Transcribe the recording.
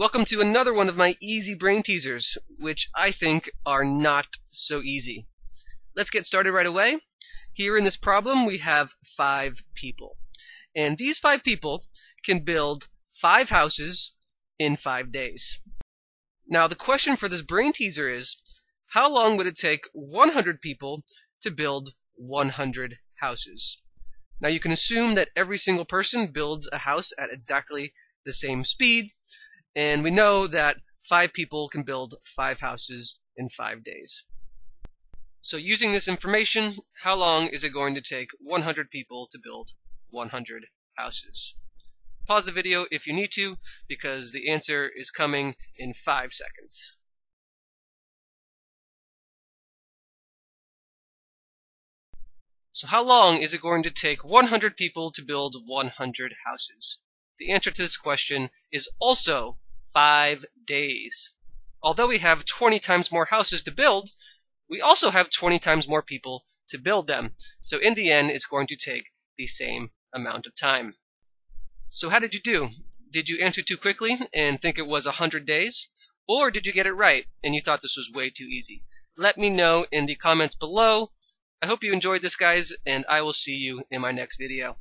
Welcome to another one of my easy brain teasers, which I think are not so easy. Let's get started right away. Here in this problem, we have five people. And these five people can build five houses in five days. Now, the question for this brain teaser is how long would it take 100 people to build 100 houses? Now, you can assume that every single person builds a house at exactly the same speed, and we know that five people can build five houses in five days. So using this information, how long is it going to take 100 people to build 100 houses? Pause the video if you need to, because the answer is coming in five seconds. So how long is it going to take 100 people to build 100 houses? The answer to this question is also 5 days. Although we have 20 times more houses to build, we also have 20 times more people to build them. So in the end, it's going to take the same amount of time. So how did you do? Did you answer too quickly and think it was 100 days? Or did you get it right and you thought this was way too easy? Let me know in the comments below. I hope you enjoyed this, guys, and I will see you in my next video.